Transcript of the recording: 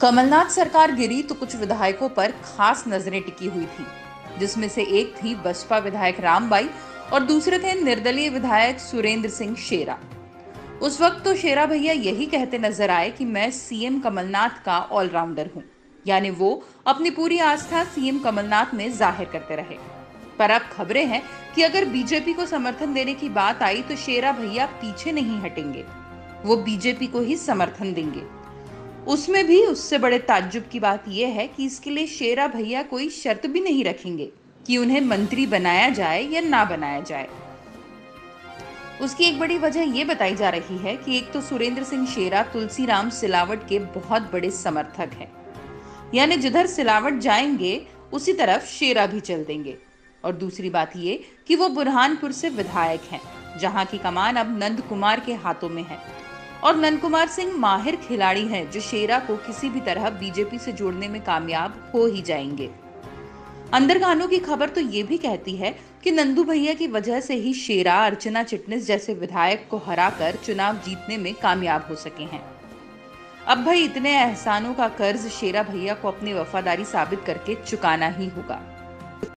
कमलनाथ सरकार गिरी तो कुछ विधायकों पर खास नज़रें टिकी हुई थी, जिसमें से एक थी बसपा विधायक रामबाई और दूसरे थे निर्दलीय विधायक सुरेंद्र सिंह शेरा। उस वक्त तो शेरा भैया यही कहते नज़र आए कि मैं सीएम कमलनाथ का ऑलराउंडर हूँ, यानी वो अपनी पूरी आस्था सीएम कमलनाथ में ज़ाहिर करते रहे। पर अब खबरें हैं कि अगर बीजेपी को समर्थन देने की बात आई तो शेरा भैया पीछे नहीं हटेंगे, वो बीजेपी को ही समर्थन देंगे। उसमें भी उससे बड़े ताज्जुब की बात यह है कि इसके लिए शेरा भैया कोई शर्त भी नहीं रखेंगे कि उन्हें मंत्री बनाया जाए या ना बनाया जाए। उसकी एक बड़ी वजह यह बताई जा रही है कि एक तो सुरेंद्र सिंह शेरा तुलसीराम सिलावट के बहुत बड़े समर्थक हैं। यानी जिधर सिलावट जाएँगे, उसी तरफ़ शेरा भी चल देंगे। और दूसरी बात ये कि वो बुरहानपुर से विधायक हैं, जहाँ की कमान अब नंद कुमार के हाथों में है। और नंद कुमार सिंह माहिर खिलाड़ी हैं जो शेरा को किसी भी तरह बीजेपी से जोड़ने में कामयाब हो ही जाएँगे। अंदर गानों की खबर तो ये भी कहती है कि नंदू भैया की वजह से ही शेरा, अर्चना चिटनिस जैसे विधायक को हराकर चुनाव जीतने में कामयाब हो सके हैं। अब भाई इतने एहसानों का कर्ज शेरा भैया को अपनी वफादारी साबित करके चुकाना ही होगा।